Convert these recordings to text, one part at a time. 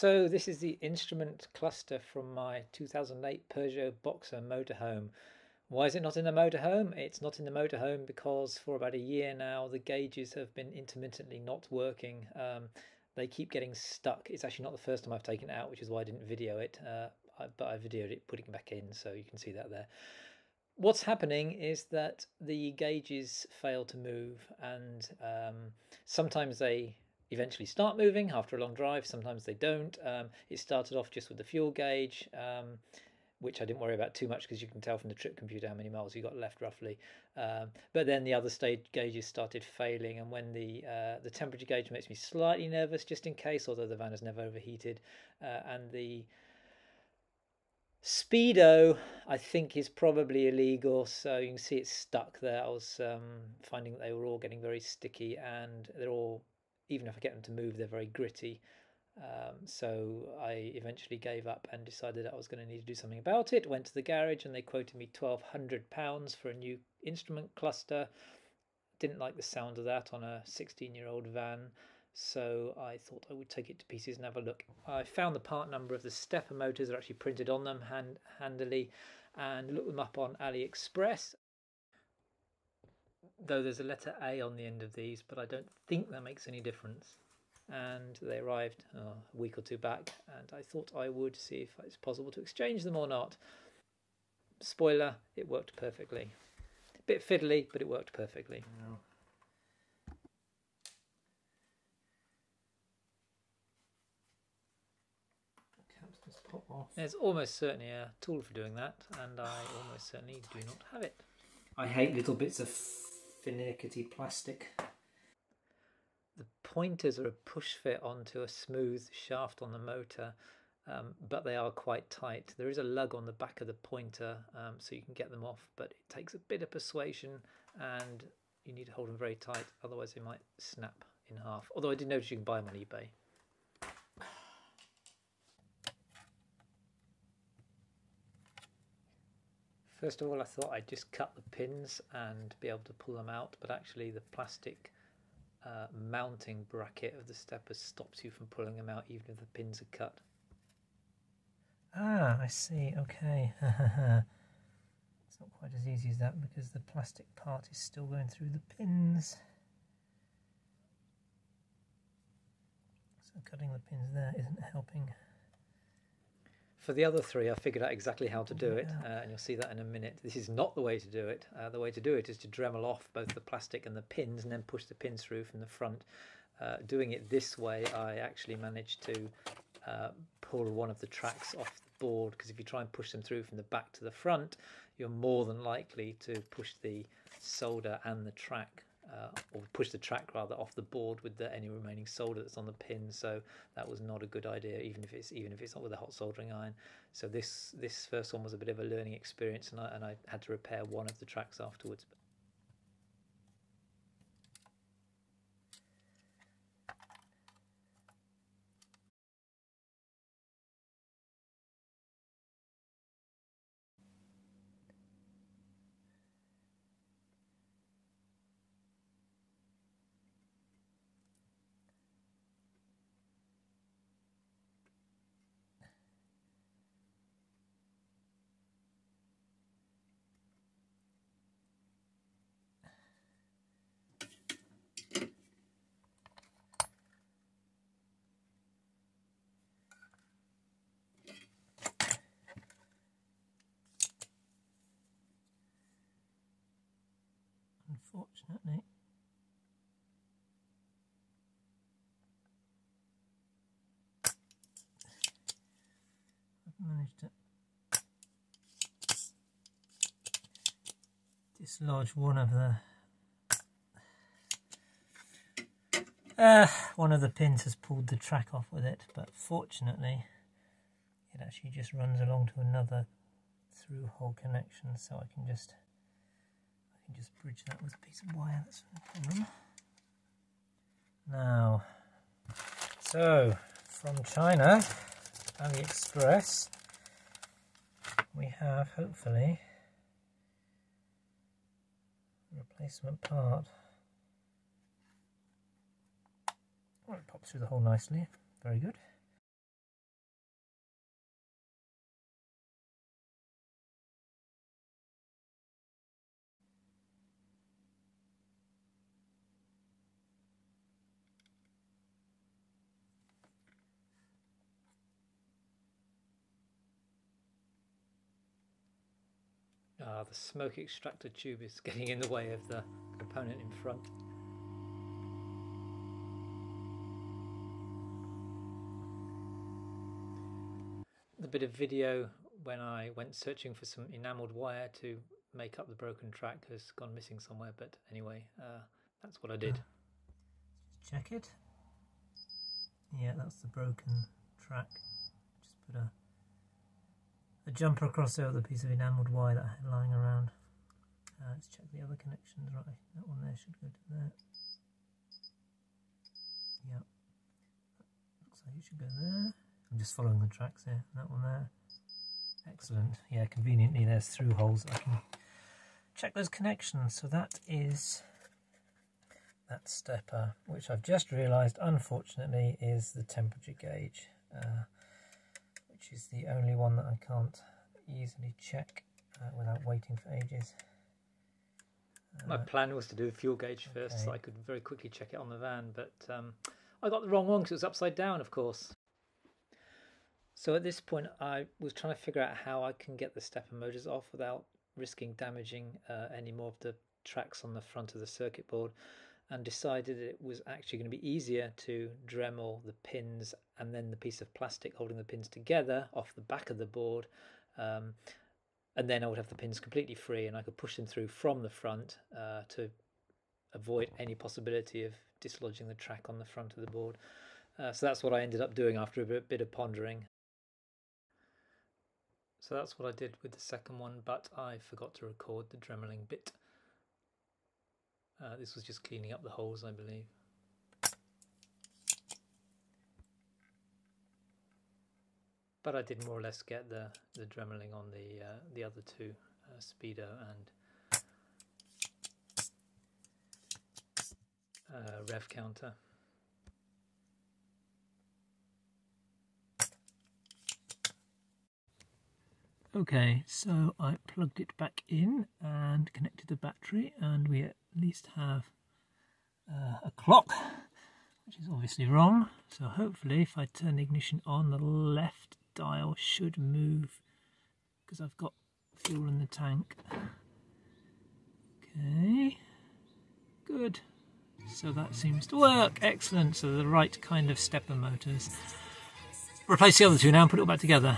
So this is the instrument cluster from my 2008 Peugeot Boxer motorhome. Why is it not in the motorhome? It's not in the motorhome because for about a year now the gauges have been intermittently not working. Um, they keep getting stuck. It's actually not the first time I've taken it out, which is why I didn't video it, uh, I, but I videoed it putting it back in, so you can see that there. What's happening is that the gauges fail to move, and um, sometimes they eventually start moving after a long drive. Sometimes they don't. Um, it started off just with the fuel gauge, um, which I didn't worry about too much because you can tell from the trip computer how many miles you got left roughly. Um, but then the other stage gauges started failing, and when the uh, the temperature gauge makes me slightly nervous, just in case, although the van has never overheated, uh, and the Speedo, I think, is probably illegal. So you can see it's stuck there. I was um, finding that they were all getting very sticky and they're all even if I get them to move, they're very gritty. Um, so I eventually gave up and decided I was going to need to do something about it. Went to the garage and they quoted me £1,200 for a new instrument cluster. Didn't like the sound of that on a 16 year old van, so I thought I would take it to pieces and have a look. I found the part number of the stepper motors are actually printed on them hand handily and looked them up on AliExpress though there's a letter A on the end of these, but I don't think that makes any difference. And they arrived oh, a week or two back, and I thought I would see if it's possible to exchange them or not. Spoiler, it worked perfectly. A bit fiddly, but it worked perfectly. No. There's almost certainly a tool for doing that, and I almost certainly do not have it. I hate little bits of finicky plastic. The pointers are a push fit onto a smooth shaft on the motor, um, but they are quite tight. There is a lug on the back of the pointer, um, so you can get them off, but it takes a bit of persuasion and you need to hold them very tight, otherwise they might snap in half. Although I did notice you can buy them on eBay. First of all, I thought I'd just cut the pins and be able to pull them out, but actually the plastic uh, mounting bracket of the stepper stops you from pulling them out even if the pins are cut. Ah, I see, okay. it's not quite as easy as that because the plastic part is still going through the pins. So cutting the pins there isn't helping. For the other three, I figured out exactly how to do it, uh, and you'll see that in a minute. This is not the way to do it. Uh, the way to do it is to Dremel off both the plastic and the pins and then push the pins through from the front. Uh, doing it this way, I actually managed to uh, pull one of the tracks off the board because if you try and push them through from the back to the front, you're more than likely to push the solder and the track uh, or push the track rather off the board with the, any remaining solder that's on the pin. So that was not a good idea, even if it's even if it's not with a hot soldering iron. So this this first one was a bit of a learning experience, and I and I had to repair one of the tracks afterwards. Unfortunately. I've managed to dislodge one of the uh, one of the pins has pulled the track off with it, but fortunately it actually just runs along to another through hole connection so I can just can just bridge that with a piece of wire, that's no problem. Now, so from China, AliExpress, we have hopefully a replacement part. Well, it pops through the hole nicely, very good. Ah, the smoke extractor tube is getting in the way of the component in front. The bit of video when I went searching for some enameled wire to make up the broken track has gone missing somewhere, but anyway, uh, that's what I did. Check it. Yeah, that's the broken track. Just put a a jumper across there with a piece of enamelled wire that I had lying around. Uh, let's check the other connections. Right, that one there should go to there. Yeah, looks like it should go there. I'm just following the tracks here. That one there. Excellent. Yeah, conveniently there's through holes. I can check those connections. So that is that stepper, which I've just realised, unfortunately, is the temperature gauge, uh, which is the only one that I can't easily check uh, without waiting for ages. My uh, plan was to do the fuel gauge first, okay. so I could very quickly check it on the van, but um, I got the wrong one because it was upside down, of course. So at this point, I was trying to figure out how I can get the stepper motors off without risking damaging uh, any more of the tracks on the front of the circuit board and decided it was actually going to be easier to dremel the pins and then the piece of plastic holding the pins together off the back of the board um, and then I would have the pins completely free and I could push them through from the front uh, to avoid any possibility of dislodging the track on the front of the board. Uh, so that's what I ended up doing after a bit, bit of pondering. So that's what I did with the second one, but I forgot to record the dremeling bit. Uh, this was just cleaning up the holes, I believe. But I did more or less get the, the dremeling on the, uh, the other two, uh, Speedo and uh, rev counter. Okay, so I plugged it back in and connected the battery and we at least have uh, a clock, which is obviously wrong. So hopefully if I turn the ignition on, the left dial should move because I've got fuel in the tank. Okay, good. So that seems to work. Excellent. So the right kind of stepper motors. Replace the other two now and put it all back together.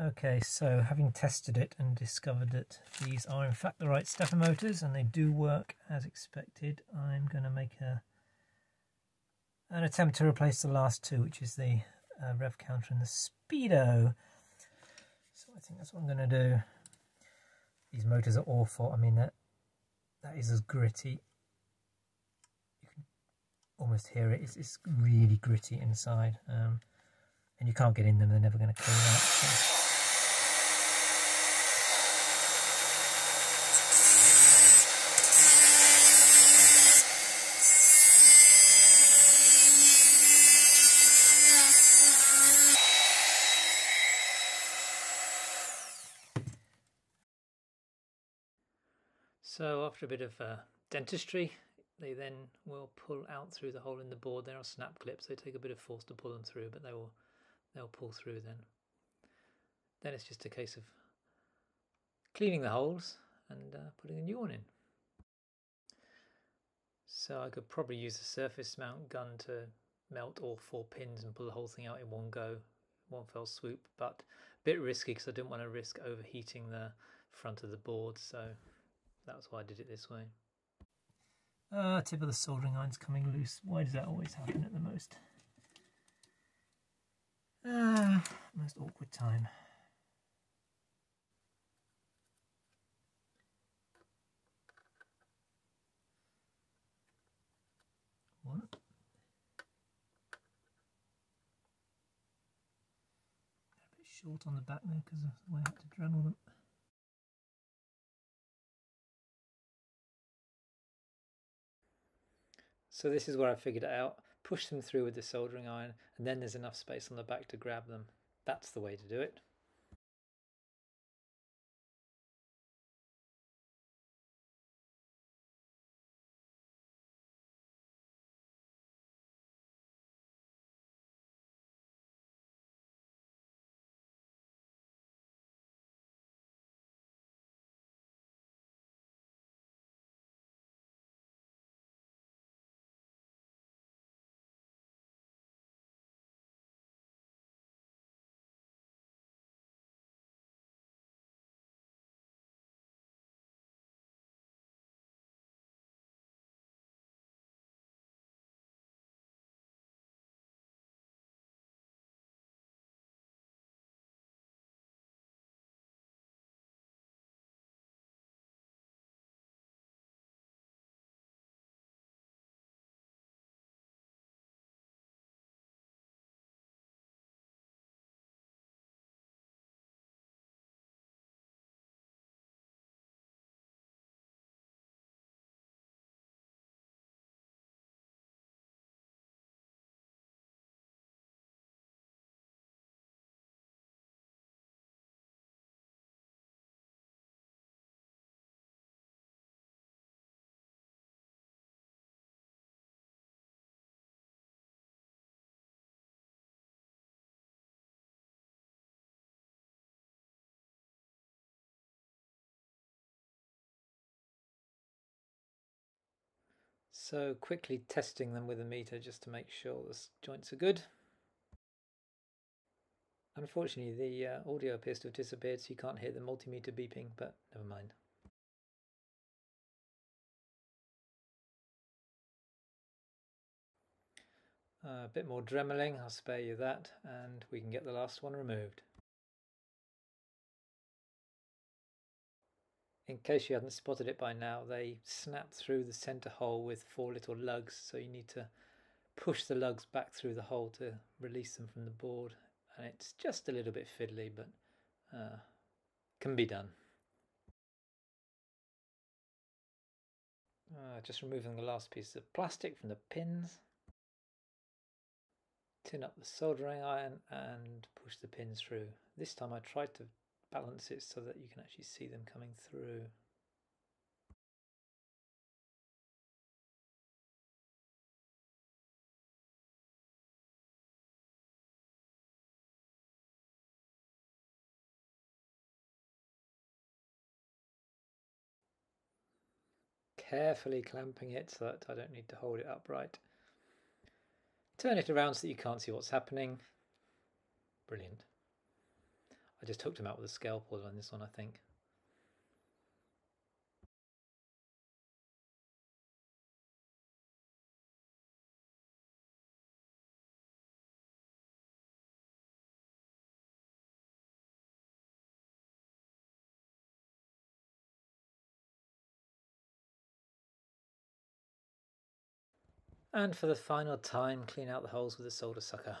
Okay, so having tested it and discovered that these are in fact the right stepper motors and they do work as expected, I'm going to make a an attempt to replace the last two, which is the uh, rev counter and the speedo. So I think that's what I'm going to do. These motors are awful. I mean, that that is as gritty. You can almost hear it. It's, it's really gritty inside. Um, and you can't get in them. They're never going to clean out. So. So after a bit of uh, dentistry, they then will pull out through the hole in the board. There are snap clips. They take a bit of force to pull them through, but they will they'll pull through then. Then it's just a case of cleaning the holes and uh, putting a new one in. So I could probably use a surface mount gun to melt all four pins and pull the whole thing out in one go, one fell swoop, but a bit risky because I didn't want to risk overheating the front of the board. So that's why I did it this way. Uh, tip of the soldering iron's coming loose. Why does that always happen at the most? Uh, most awkward time. One. A bit short on the back there because of the way I had to Dremel them. So this is where I figured it out. Push them through with the soldering iron and then there's enough space on the back to grab them. That's the way to do it. So quickly testing them with a meter just to make sure the joints are good. Unfortunately the uh, audio appears to have disappeared so you can't hear the multimeter beeping but never mind. Uh, a bit more dremeling, I'll spare you that, and we can get the last one removed. In case you hadn't spotted it by now, they snap through the centre hole with four little lugs, so you need to push the lugs back through the hole to release them from the board. And it's just a little bit fiddly, but uh, can be done. Uh, just removing the last piece of plastic from the pins tin up the soldering iron and push the pins through. This time I tried to balance it so that you can actually see them coming through. Carefully clamping it so that I don't need to hold it upright. Turn it around so that you can't see what's happening. Brilliant. I just hooked him out with a scalpel on this one, I think. And for the final time, clean out the holes with a solder sucker.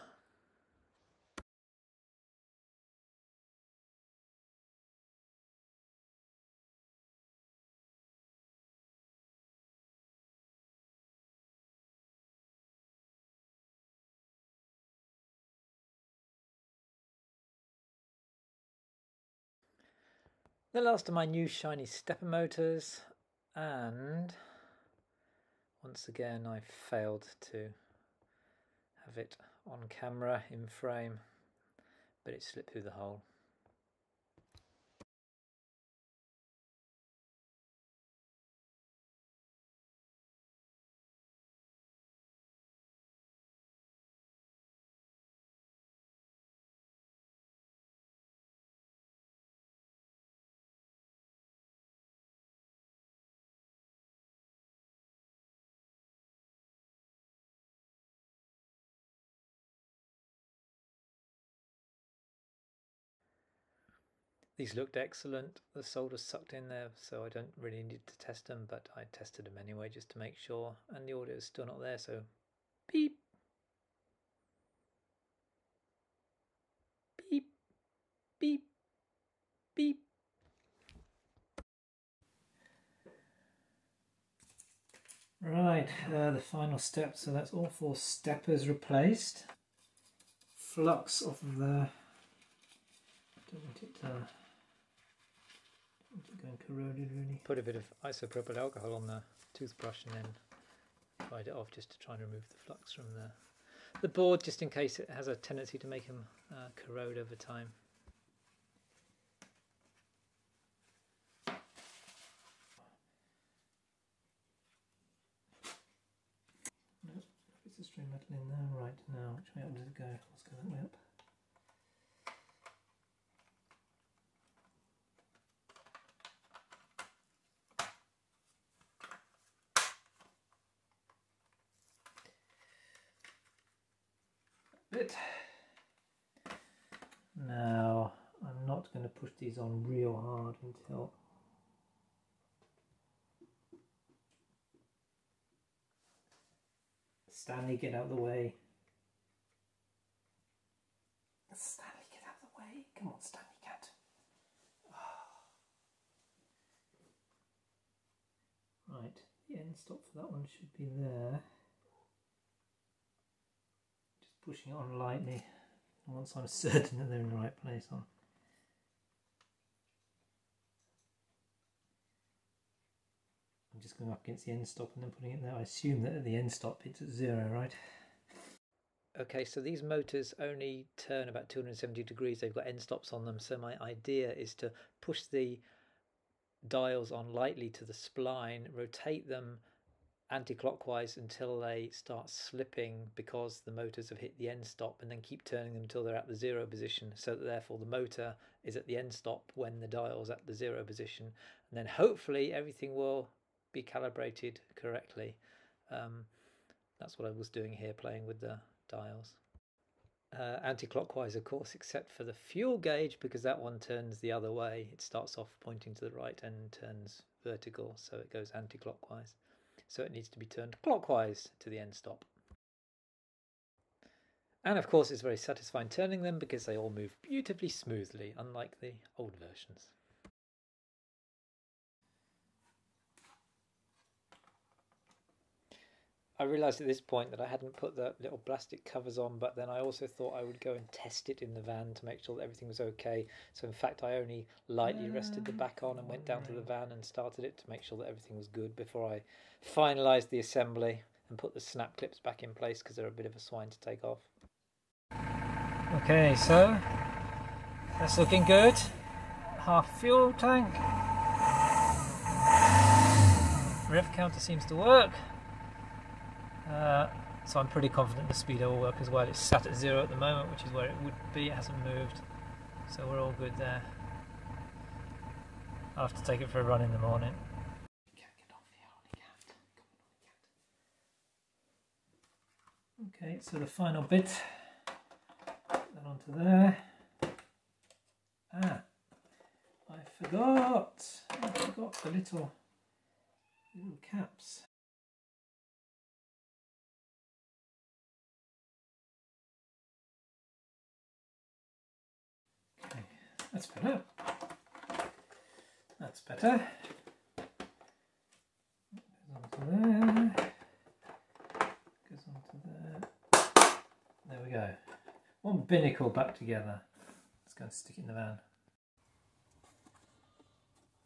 The last of my new shiny stepper motors and once again I failed to have it on camera in frame but it slipped through the hole. These looked excellent. The solder sucked in there, so I don't really need to test them, but I tested them anyway just to make sure. And the audio is still not there, so beep. Beep. Beep. Beep. Right, uh, the final step. So that's all four steppers replaced. Flux off of the. Don't want it uh, going corroded really. Put a bit of isopropyl alcohol on the toothbrush and then dried it off just to try and remove the flux from the, the board just in case it has a tendency to make them uh, corrode over time. Nope, it's a string metal in there. Right, now which way up does it go? Let's go that way up. bit. Now, I'm not going to push these on real hard until Stanley, get out of the way. Stanley, get out of the way. Come on, Stanley, cat. Right, the end stop for that one should be there Just pushing it on lightly once I'm certain that they're in the right place on. I'm just going up against the end stop and then putting it there. I assume that at the end stop it's at zero, right? Okay, so these motors only turn about 270 degrees. They've got end stops on them. So my idea is to push the dials on lightly to the spline, rotate them anti-clockwise until they start slipping because the motors have hit the end stop and then keep turning them until they're at the zero position so that therefore the motor is at the end stop when the dial's at the zero position and then hopefully everything will be calibrated correctly um, that's what I was doing here playing with the dials uh, anti-clockwise of course except for the fuel gauge because that one turns the other way it starts off pointing to the right and turns vertical so it goes anti-clockwise so it needs to be turned clockwise to the end stop. And of course it's very satisfying turning them because they all move beautifully smoothly, unlike the old versions. I realised at this point that I hadn't put the little plastic covers on, but then I also thought I would go and test it in the van to make sure that everything was okay. So in fact, I only lightly rested the back on and went down to the van and started it to make sure that everything was good before I finalised the assembly and put the snap clips back in place because they're a bit of a swine to take off. Okay, so that's looking good. Half fuel tank. Rev counter seems to work. Uh, so I'm pretty confident the speedo will work as well. It's sat at zero at the moment, which is where it would be. It hasn't moved, so we're all good there. I'll have to take it for a run in the morning. Okay, so the final bit, that onto there. Ah, I forgot, I forgot the little, little caps. That's better. That's better. Goes onto there. Goes onto there. There we go. One binnacle back together. Let's go and stick it in the van.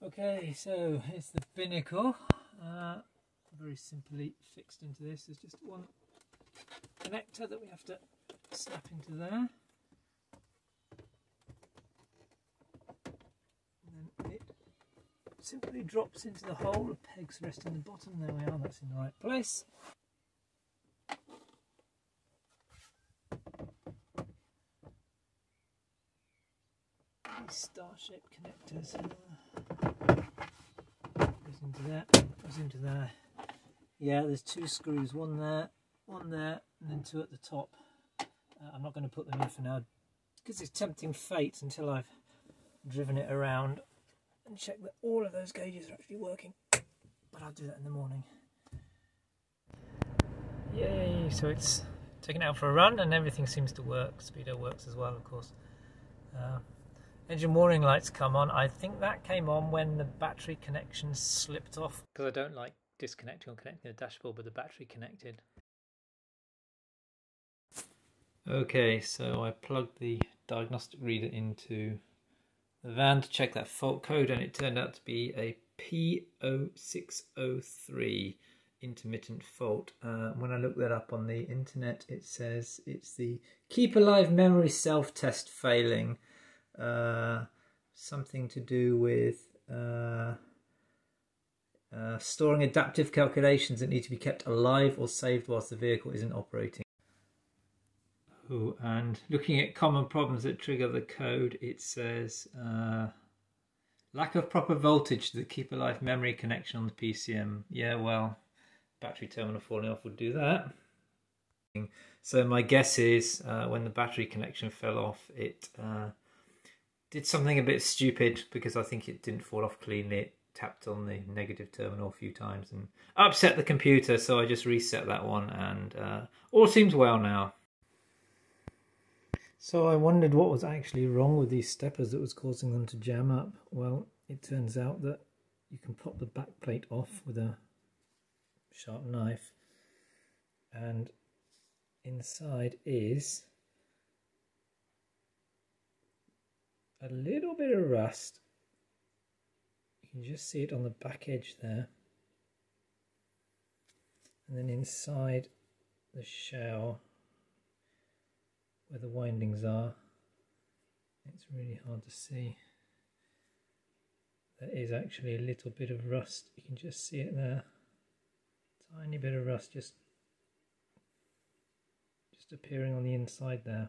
Okay, so here's the binnacle. Uh, very simply fixed into this. There's just one connector that we have to snap into there. Simply drops into the hole, the pegs rest in the bottom, there we are, that's in the right place. These star-shaped connectors uh, goes into there, goes into there. Yeah, there's two screws, one there, one there, and then two at the top. Uh, I'm not going to put them in for now because it's tempting fate until I've driven it around and check that all of those gauges are actually working. But I'll do that in the morning. Yay! So it's taken out for a run and everything seems to work. Speedo works as well, of course. Uh, engine warning lights come on. I think that came on when the battery connection slipped off. Because I don't like disconnecting or connecting the dashboard with the battery connected. Okay, so I plugged the diagnostic reader into the van to check that fault code and it turned out to be a P0603 intermittent fault. Uh, when I looked that up on the internet, it says it's the Keep Alive memory self-test failing. Uh, something to do with uh, uh, storing adaptive calculations that need to be kept alive or saved whilst the vehicle isn't operating. And looking at common problems that trigger the code, it says uh, lack of proper voltage to the keep alive memory connection on the PCM. Yeah, well, battery terminal falling off would do that. So my guess is uh, when the battery connection fell off, it uh, did something a bit stupid because I think it didn't fall off cleanly. It tapped on the negative terminal a few times and upset the computer. So I just reset that one, and uh, all seems well now. So I wondered what was actually wrong with these steppers that was causing them to jam up. Well, it turns out that you can pop the back plate off with a sharp knife and inside is a little bit of rust. You can just see it on the back edge there. And then inside the shell where the windings are. It's really hard to see. There is actually a little bit of rust. You can just see it there. Tiny bit of rust just just appearing on the inside there.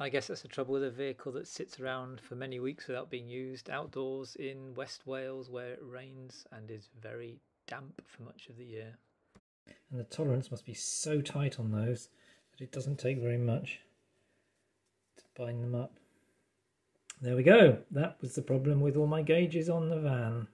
I guess that's the trouble with a vehicle that sits around for many weeks without being used outdoors in West Wales where it rains and is very damp for much of the year. And the tolerance must be so tight on those that it doesn't take very much to bind them up. There we go. That was the problem with all my gauges on the van.